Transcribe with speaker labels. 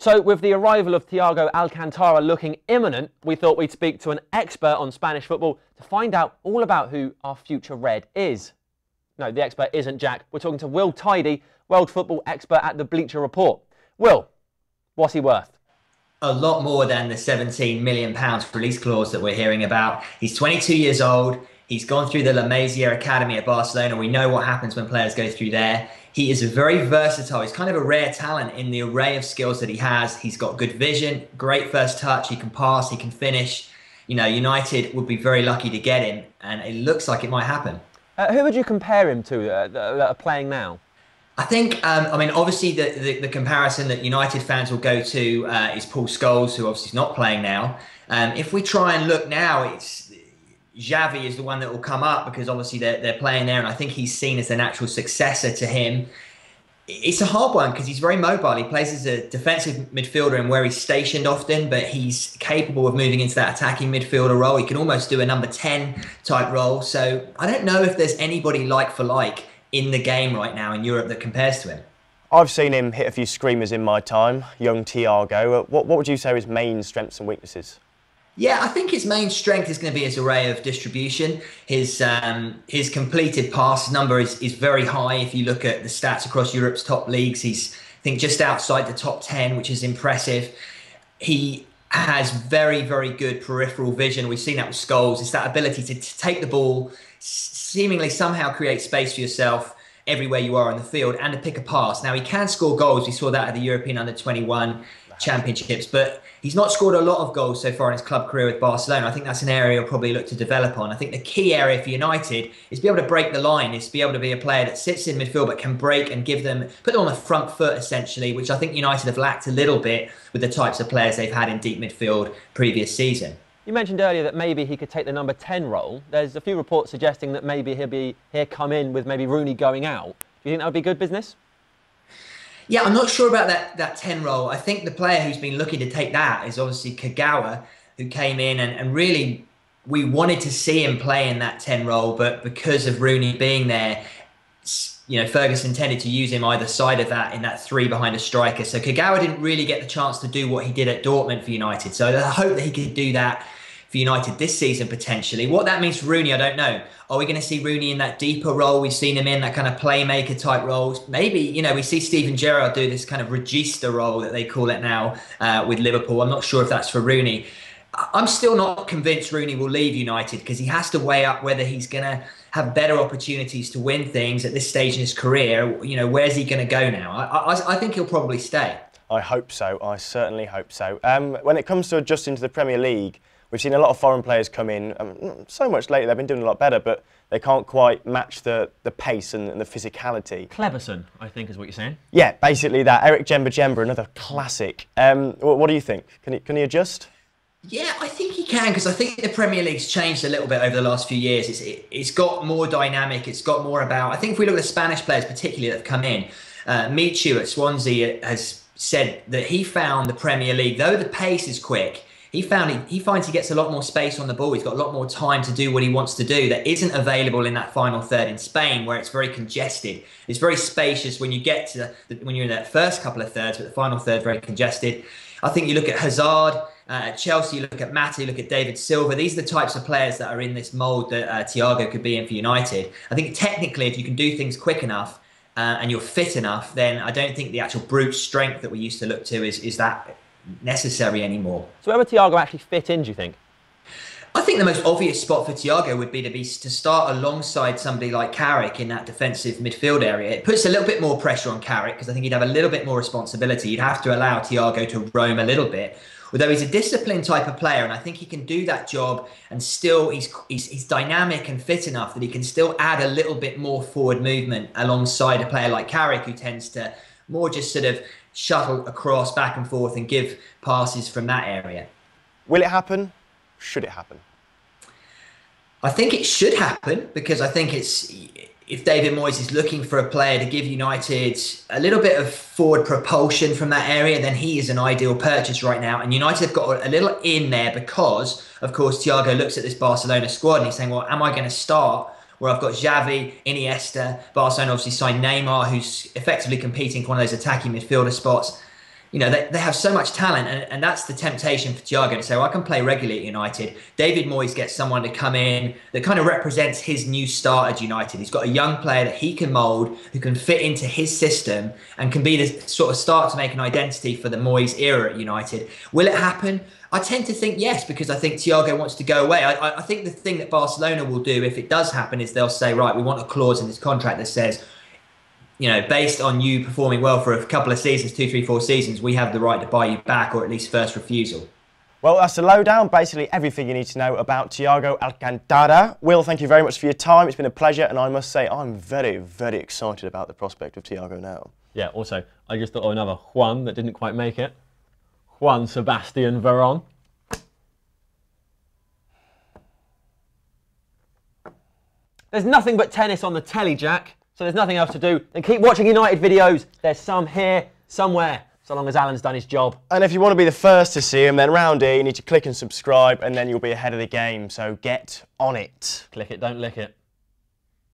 Speaker 1: So, with the arrival of Thiago Alcantara looking imminent, we thought we'd speak to an expert on Spanish football to find out all about who our future Red is. No, the expert isn't Jack. We're talking to Will Tidey, world football expert at the Bleacher Report. Will, what's he worth?
Speaker 2: A lot more than the 17 million pounds release clause that we're hearing about. He's 22 years old. He's gone through the La Masia Academy at Barcelona. We know what happens when players go through there. He is very versatile. He's kind of a rare talent in the array of skills that he has. He's got good vision, great first touch. He can pass, he can finish. You know, United would be very lucky to get him, and it looks like it might happen.
Speaker 1: Uh, who would you compare him to uh, that are playing now?
Speaker 2: I think, um, I mean, obviously the, the, the, comparison that United fans will go to uh, is Paul Scholes, who obviously is not playing now. Um, if we try and look now, it's Xavi is the one that will come up because obviously they're, they're playing there, and I think he's seen as the natural successor to him. It's a hard one because he's very mobile. He plays as a defensive midfielder and where he's stationed often, but he's capable of moving into that attacking midfielder role. He can almost do a number 10 type role. So I don't know if there's anybody like for like in the game right now in Europe that compares to him.
Speaker 3: I've seen him hit a few screamers in my time, young Thiago. Uh, what, what would you say his main strengths and weaknesses?
Speaker 2: Yeah, I think his main strength is going to be his array of distribution. His um, his completed pass number is, is very high. If you look at the stats across Europe's top leagues, he's I think just outside the top ten, which is impressive. He has very very good peripheral vision. We've seen that with Scholes. It's that ability to, to take the ball, seemingly somehow create space for yourself everywhere you are on the field, and to pick a pass. Now he can score goals. We saw that at the European Under Twenty One championships, but he's not scored a lot of goals so far in his club career with Barcelona. I think that's an area he'll probably look to develop on. I think the key area for United is be able to break the line, is to be able to be a player that sits in midfield but can break and give them, put them on the front foot essentially, which I think United have lacked a little bit with the types of players they've had in deep midfield previous season.
Speaker 1: You mentioned earlier that maybe he could take the number 10 role. There's a few reports suggesting that maybe he'll be here come in with maybe Rooney going out. Do you think that would be good business?
Speaker 2: Yeah, I'm not sure about that that 10 role. I think the player who's been looking to take that is obviously Kagawa, who came in and, and really we wanted to see him play in that 10 role, but because of Rooney being there, you know, Ferguson tended to use him either side of that in that three behind a striker. So Kagawa didn't really get the chance to do what he did at Dortmund for United. So I hope that he could do that for United this season potentially. What that means for Rooney, I don't know. Are we going to see Rooney in that deeper role? We've seen him in that kind of playmaker type roles. Maybe, you know, we see Steven Gerrard do this kind of regista role that they call it now uh, with Liverpool. I'm not sure if that's for Rooney. I'm still not convinced Rooney will leave United because he has to weigh up whether he's going to have better opportunities to win things at this stage in his career. You know, where's he going to go now? I, I, I think he'll probably stay.
Speaker 3: I hope so. I certainly hope so. Um, when it comes to adjusting to the Premier League, We've seen a lot of foreign players come in, um, so much lately, they've been doing a lot better, but they can't quite match the, the pace and, and the physicality.
Speaker 1: Kleberson, I think is what you're saying.
Speaker 3: Yeah, basically that. Eric Djemba-Djemba, another classic. Um, what, what, do you think? Can he, can he adjust?
Speaker 2: Yeah, I think he can because I think the Premier League's changed a little bit over the last few years. It's, it, has got more dynamic. It's got more about. I think if we look at the Spanish players, particularly that have come in, uh, Michu at Swansea has said that he found the Premier League, though the pace is quick, he found he, he finds he gets a lot more space on the ball. He's got a lot more time to do what he wants to do that isn't available in that final third in Spain, where it's very congested. It's very spacious when you get to the, when you're in that first couple of thirds, but the final third very congested. I think you look at Hazard. Uh, Chelsea, you look at Mata, you look at David Silva. These are the types of players that are in this mould that uh, Thiago could be in for United. I think technically, if you can do things quick enough uh, and you're fit enough, then I don't think the actual brute strength that we used to look to is, is that necessary anymore.
Speaker 1: So where would Thiago actually fit in, do you think?
Speaker 2: I think the most obvious spot for Thiago would be to be to start alongside somebody like Carrick in that defensive midfield area. It puts a little bit more pressure on Carrick because I think he'd have a little bit more responsibility. You'd have to allow Thiago to roam a little bit. Although he's a disciplined type of player, and I think he can do that job, and still he's, he's he's dynamic and fit enough that he can still add a little bit more forward movement alongside a player like Carrick, who tends to more just sort of shuttle across back and forth and give passes from that area.
Speaker 3: Will it happen? Should it happen?
Speaker 2: I think it should happen because I think it's if David Moyes is looking for a player to give United a little bit of forward propulsion from that area, then he is an ideal purchase right now. And United have got a little in there because, of course, Thiago looks at this Barcelona squad and he's saying, well, am I going to start where I've got Xavi, Iniesta, Barcelona obviously signed Neymar, who's effectively competing for one of those attacking midfielder spots. You know, they, they have so much talent, and, and that's the temptation for Thiago to say, well, I can play regularly at United. David Moyes gets someone to come in that kind of represents his new start at United. He's got a young player that he can mould, who can fit into his system, and can be the sort of start to make an identity for the Moyes era at United. Will it happen? I tend to think yes, because I think Thiago wants to go away. I, I think the thing that Barcelona will do if it does happen is they'll say, right, we want a clause in this contract that says, you know, based on you performing well for a couple of seasons, two, three, four seasons, we have the right to buy you back or at least first refusal.
Speaker 3: Well, that's the lowdown, basically everything you need to know about Thiago Alcantara. Will, thank you very much for your time. It's been a pleasure, and I must say, I'm very, very excited about the prospect of Thiago now.
Speaker 1: Yeah, also, I just thought of another Juan that didn't quite make it. Juan Sebastian Veron. There's nothing but tennis on the telly, Jack. So there's nothing else to do than keep watching United videos. There's some here, somewhere, so long as Alan's done his job.
Speaker 3: And if you want to be the first to see him, then round here you need to click and subscribe, and then you'll be ahead of the game. So get on it.
Speaker 1: Click it, don't lick it.